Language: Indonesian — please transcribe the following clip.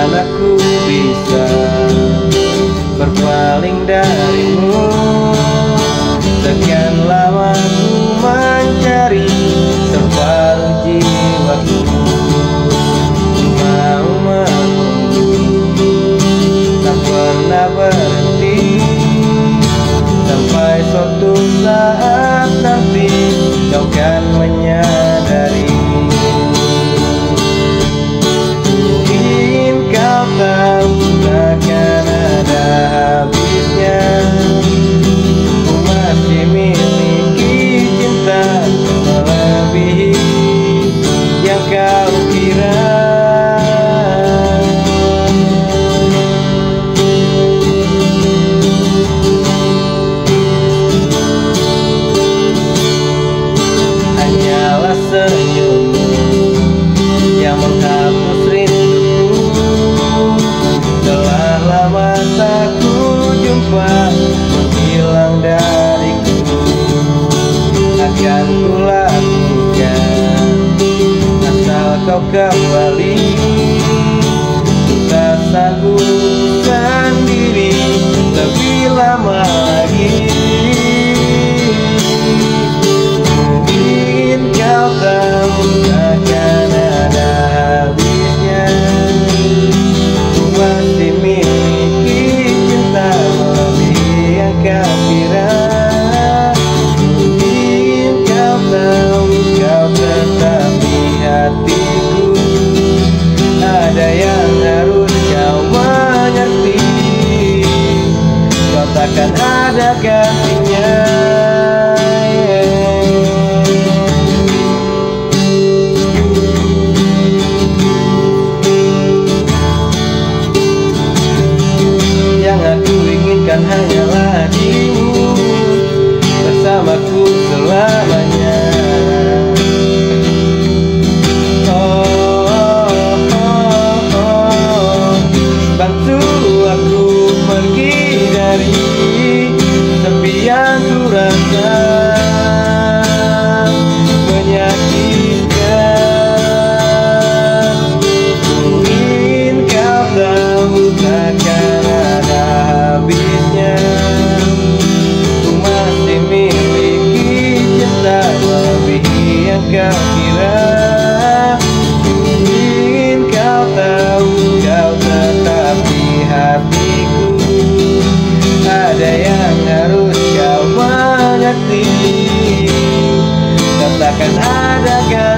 Takkan aku bisa berpaling dari kembali. takkan ada gantinya. Yang aku inginkan hanya kau kira Ingin kau tahu kau tetap di hatiku? Ada yang harus kau mengerti. Katakan adakah